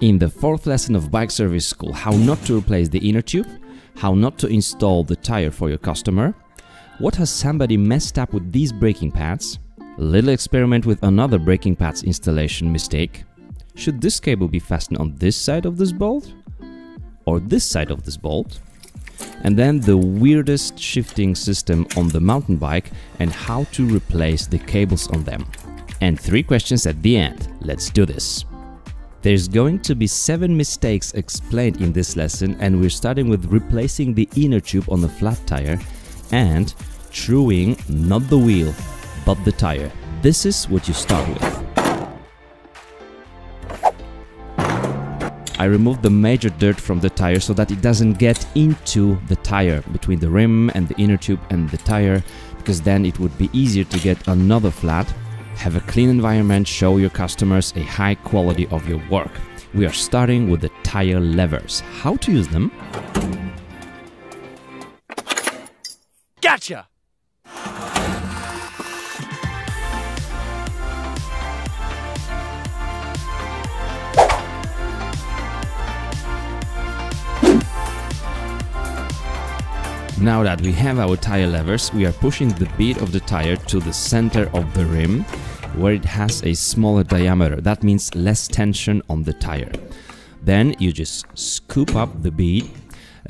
In the fourth lesson of Bike Service School, how not to replace the inner tube, how not to install the tire for your customer, what has somebody messed up with these braking pads, little experiment with another braking pads installation mistake, should this cable be fastened on this side of this bolt or this side of this bolt, and then the weirdest shifting system on the mountain bike and how to replace the cables on them. And three questions at the end. Let's do this. There's going to be 7 mistakes explained in this lesson and we're starting with replacing the inner tube on the flat tire and truing not the wheel but the tire. This is what you start with. I removed the major dirt from the tire so that it doesn't get into the tire between the rim and the inner tube and the tire because then it would be easier to get another flat have a clean environment, show your customers a high quality of your work. We are starting with the tire levers. How to use them? Now that we have our tire levers, we are pushing the bead of the tire to the center of the rim, where it has a smaller diameter. That means less tension on the tire. Then you just scoop up the bead.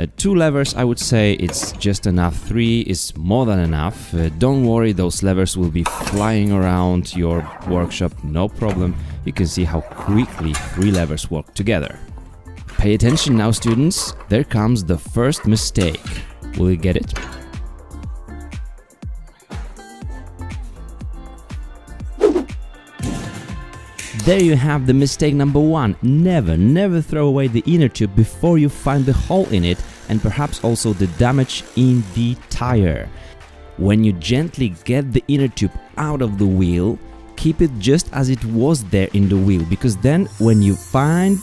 Uh, two levers, I would say it's just enough. Three is more than enough. Uh, don't worry, those levers will be flying around your workshop, no problem. You can see how quickly three levers work together. Pay attention now, students. There comes the first mistake. Will you get it? There you have the mistake number one. Never, never throw away the inner tube before you find the hole in it and perhaps also the damage in the tire. When you gently get the inner tube out of the wheel, keep it just as it was there in the wheel because then when you find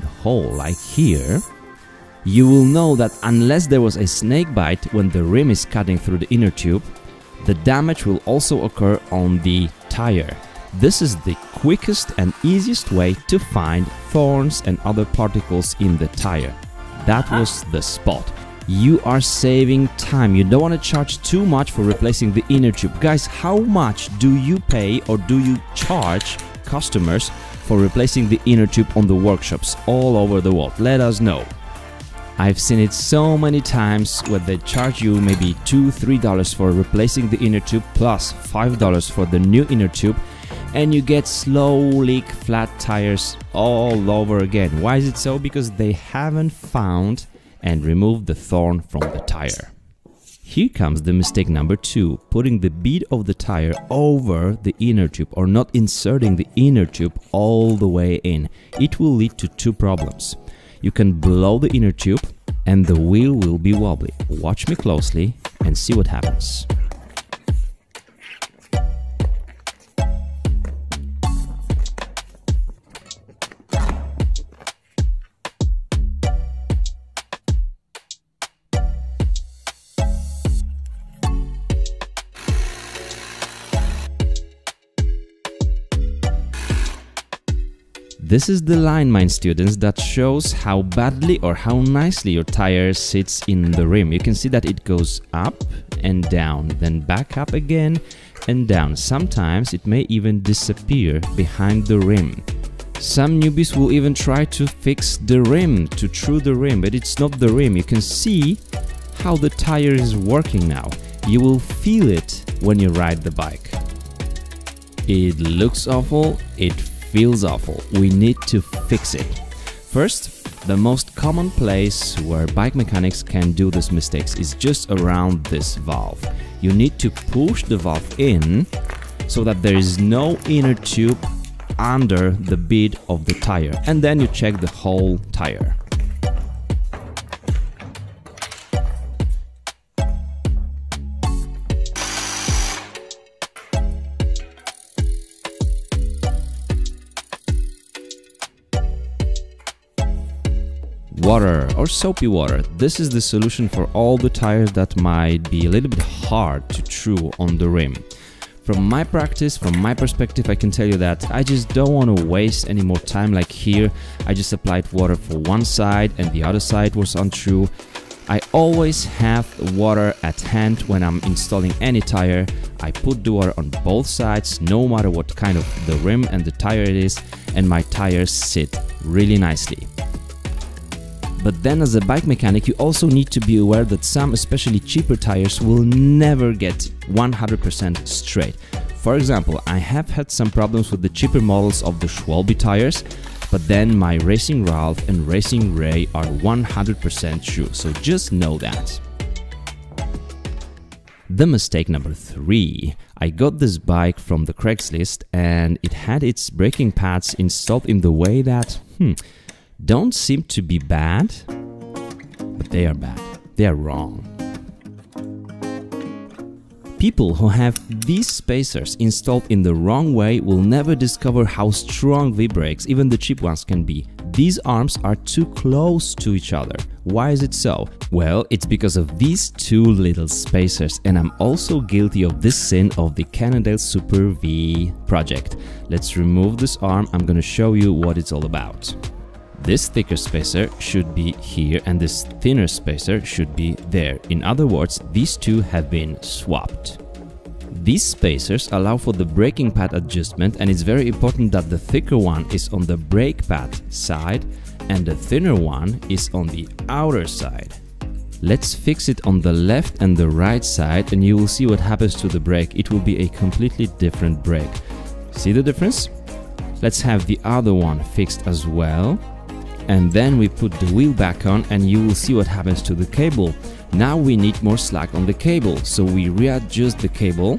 the hole like here, you will know that unless there was a snake bite when the rim is cutting through the inner tube, the damage will also occur on the tire. This is the quickest and easiest way to find thorns and other particles in the tire. That ah. was the spot. You are saving time. You don't want to charge too much for replacing the inner tube. Guys, how much do you pay or do you charge customers for replacing the inner tube on the workshops all over the world? Let us know. I've seen it so many times where they charge you maybe 2 three dollars for replacing the inner tube plus plus five dollars for the new inner tube, and you get slow leak flat tires all over again. Why is it so? Because they haven't found and removed the thorn from the tire. Here comes the mistake number two, putting the bead of the tire over the inner tube or not inserting the inner tube all the way in. It will lead to two problems. You can blow the inner tube and the wheel will be wobbly. Watch me closely and see what happens. This is the line, mine students, that shows how badly or how nicely your tire sits in the rim. You can see that it goes up and down, then back up again and down. Sometimes it may even disappear behind the rim. Some newbies will even try to fix the rim, to true the rim, but it's not the rim. You can see how the tire is working now. You will feel it when you ride the bike. It looks awful, it feels awful. We need to fix it. First, the most common place where bike mechanics can do these mistakes is just around this valve. You need to push the valve in so that there is no inner tube under the bead of the tire and then you check the whole tire. Water or soapy water. This is the solution for all the tires that might be a little bit hard to true on the rim. From my practice, from my perspective, I can tell you that I just don't want to waste any more time like here. I just applied water for one side and the other side was untrue. I always have water at hand when I'm installing any tire. I put the water on both sides, no matter what kind of the rim and the tire it is, and my tires sit really nicely. But then as a bike mechanic you also need to be aware that some especially cheaper tires will never get 100% straight. For example, I have had some problems with the cheaper models of the Schwalbe tires, but then my Racing Ralph and Racing Ray are 100% true, so just know that. The mistake number 3. I got this bike from the Craigslist and it had its braking pads installed in the way that, hmm, don't seem to be bad, but they are bad. They are wrong. People who have these spacers installed in the wrong way will never discover how strong V-brakes, even the cheap ones, can be. These arms are too close to each other. Why is it so? Well, it's because of these two little spacers and I'm also guilty of this sin of the Cannondale Super V project. Let's remove this arm, I'm gonna show you what it's all about. This thicker spacer should be here and this thinner spacer should be there. In other words, these two have been swapped. These spacers allow for the braking pad adjustment and it's very important that the thicker one is on the brake pad side and the thinner one is on the outer side. Let's fix it on the left and the right side and you will see what happens to the brake. It will be a completely different brake. See the difference? Let's have the other one fixed as well and then we put the wheel back on and you will see what happens to the cable. Now we need more slack on the cable, so we readjust the cable.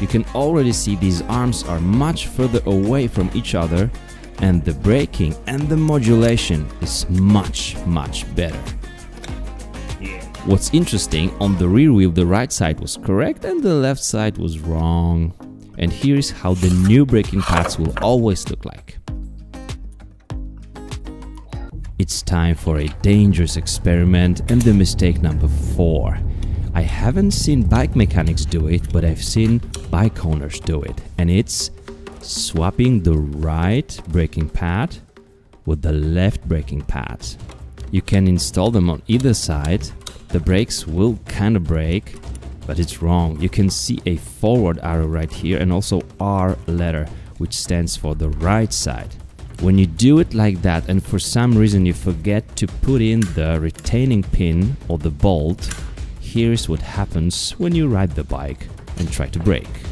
You can already see these arms are much further away from each other and the braking and the modulation is much much better. What's interesting, on the rear wheel the right side was correct and the left side was wrong. And here is how the new braking pads will always look like. It's time for a dangerous experiment and the mistake number 4. I haven't seen bike mechanics do it, but I've seen bike owners do it. And it's swapping the right braking pad with the left braking pad. You can install them on either side. The brakes will kind of break, but it's wrong. You can see a forward arrow right here and also R letter, which stands for the right side. When you do it like that and for some reason you forget to put in the retaining pin or the bolt, here's what happens when you ride the bike and try to brake.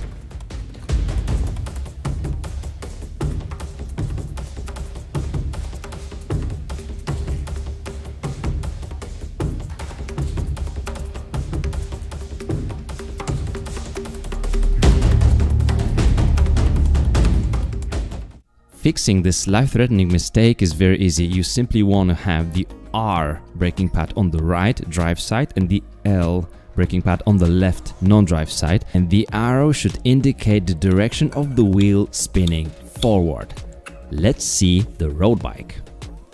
Fixing this life-threatening mistake is very easy. You simply want to have the R braking pad on the right drive side and the L braking pad on the left non-drive side and the arrow should indicate the direction of the wheel spinning forward. Let's see the road bike.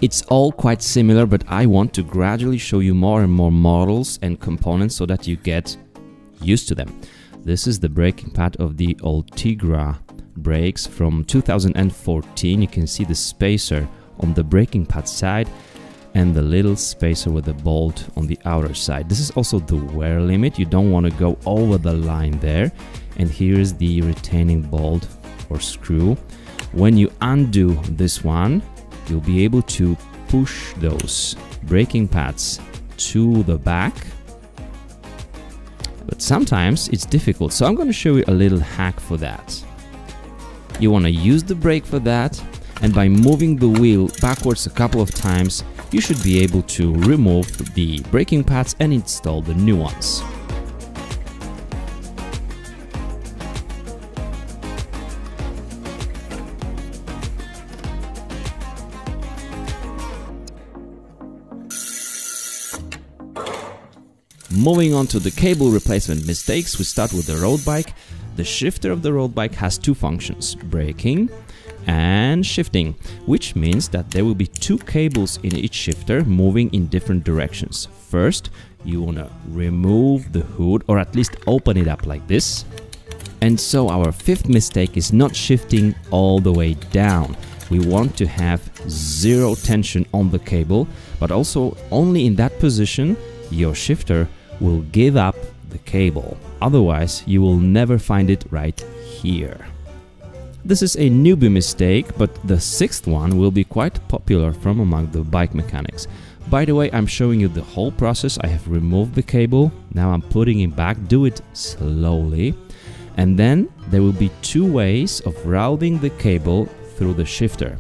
It's all quite similar but I want to gradually show you more and more models and components so that you get used to them. This is the braking pad of the Ultegra brakes from 2014. You can see the spacer on the braking pad side and the little spacer with the bolt on the outer side. This is also the wear limit. You don't want to go over the line there. And here's the retaining bolt or screw. When you undo this one, you'll be able to push those braking pads to the back. But sometimes it's difficult, so I'm going to show you a little hack for that. You want to use the brake for that and by moving the wheel backwards a couple of times you should be able to remove the braking pads and install the new ones. Moving on to the cable replacement mistakes, we start with the road bike. The shifter of the road bike has two functions, braking and shifting, which means that there will be two cables in each shifter moving in different directions. First, you want to remove the hood or at least open it up like this. And so our fifth mistake is not shifting all the way down. We want to have zero tension on the cable, but also only in that position your shifter will give up the cable. Otherwise, you will never find it right here. This is a newbie mistake, but the sixth one will be quite popular from among the bike mechanics. By the way, I'm showing you the whole process. I have removed the cable, now I'm putting it back. Do it slowly. And then there will be two ways of routing the cable through the shifter.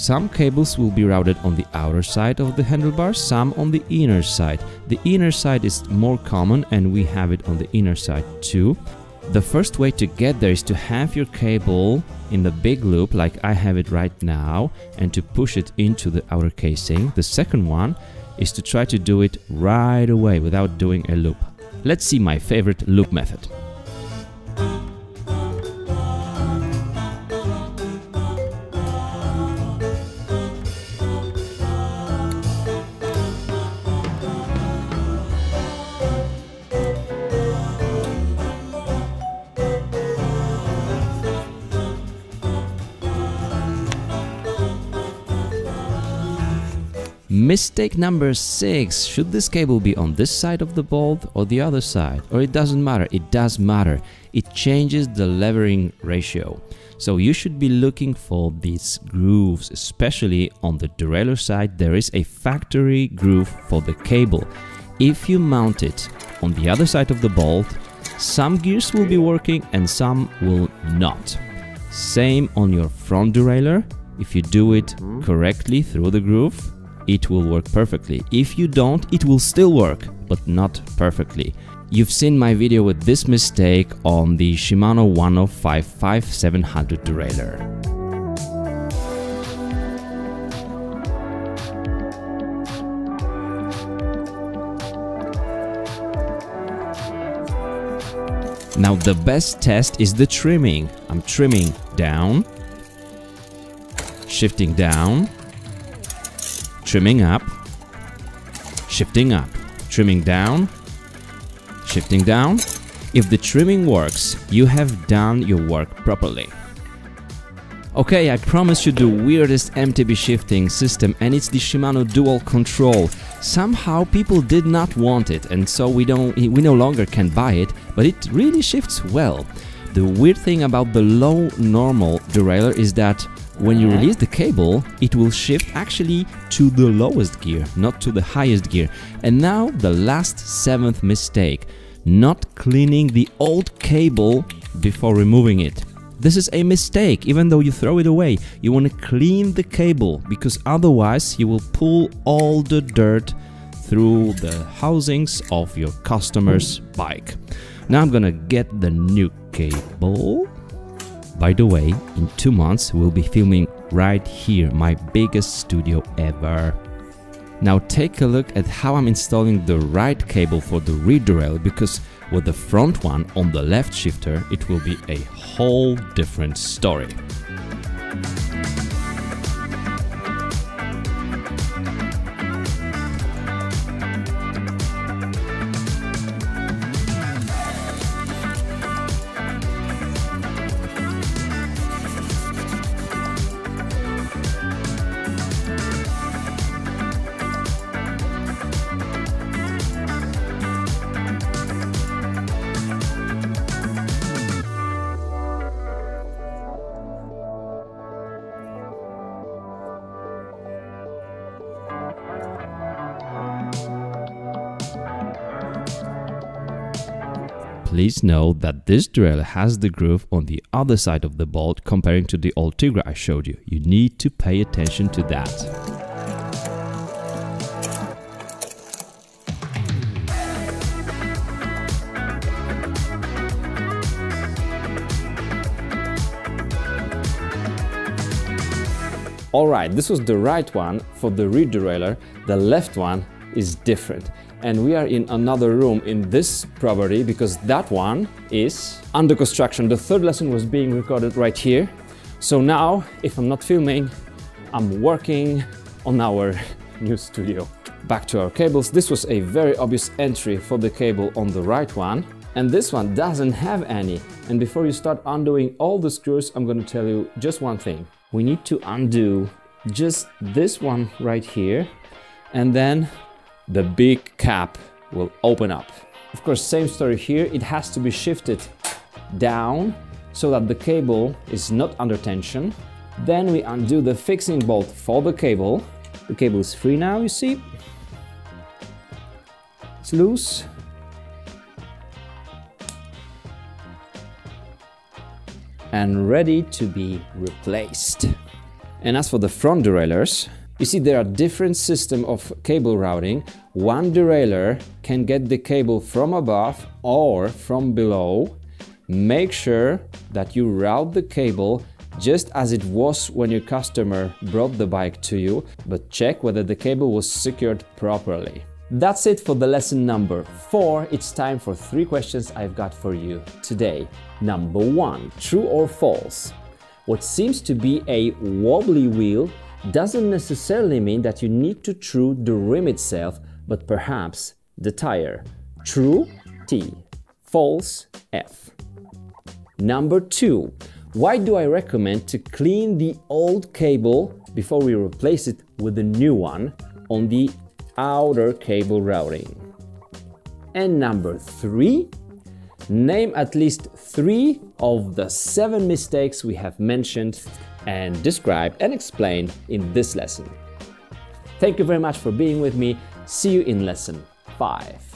Some cables will be routed on the outer side of the handlebar, some on the inner side. The inner side is more common and we have it on the inner side too. The first way to get there is to have your cable in the big loop like I have it right now and to push it into the outer casing. The second one is to try to do it right away without doing a loop. Let's see my favorite loop method. Mistake number 6. Should this cable be on this side of the bolt or the other side? Or it doesn't matter? It does matter. It changes the levering ratio. So you should be looking for these grooves, especially on the derailleur side there is a factory groove for the cable. If you mount it on the other side of the bolt, some gears will be working and some will not. Same on your front derailleur. If you do it hmm? correctly through the groove, it will work perfectly. If you don't, it will still work, but not perfectly. You've seen my video with this mistake on the Shimano 105 5700 derailleur. Now the best test is the trimming. I'm trimming down, shifting down, trimming up, shifting up, trimming down, shifting down. If the trimming works, you have done your work properly. Okay, I promise you the weirdest MTB shifting system and it's the Shimano Dual Control. Somehow people did not want it and so we don't we no longer can buy it, but it really shifts well. The weird thing about the low normal derailleur is that when you release the cable, it will shift actually to the lowest gear, not to the highest gear. And now the last seventh mistake, not cleaning the old cable before removing it. This is a mistake, even though you throw it away. You want to clean the cable, because otherwise you will pull all the dirt through the housings of your customer's bike. Now I'm gonna get the new cable. By the way, in two months we'll be filming right here, my biggest studio ever. Now take a look at how I'm installing the right cable for the rear derailleur because with the front one on the left shifter it will be a whole different story. Please note that this derailleur has the groove on the other side of the bolt comparing to the old Tiagra I showed you. You need to pay attention to that. Alright, this was the right one for the rear derailleur, the left one is different and we are in another room in this property because that one is under construction. The third lesson was being recorded right here. So now, if I'm not filming, I'm working on our new studio. Back to our cables, this was a very obvious entry for the cable on the right one. And this one doesn't have any. And before you start undoing all the screws, I'm gonna tell you just one thing. We need to undo just this one right here. And then the big cap will open up. Of course, same story here. It has to be shifted down so that the cable is not under tension. Then we undo the fixing bolt for the cable. The cable is free now, you see. It's loose. and ready to be replaced. And as for the front derailleurs, you see there are different system of cable routing. One derailleur can get the cable from above or from below. Make sure that you route the cable just as it was when your customer brought the bike to you, but check whether the cable was secured properly. That's it for the lesson number 4. It's time for three questions I've got for you today. Number 1. True or false? What seems to be a wobbly wheel doesn't necessarily mean that you need to true the rim itself, but perhaps the tire. True T. False F. Number 2. Why do I recommend to clean the old cable before we replace it with a new one on the outer cable routing. And number three, name at least three of the seven mistakes we have mentioned and described and explained in this lesson. Thank you very much for being with me. See you in lesson 5.